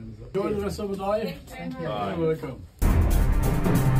everything. Enjoy the rest of the day. Thank you. You're welcome.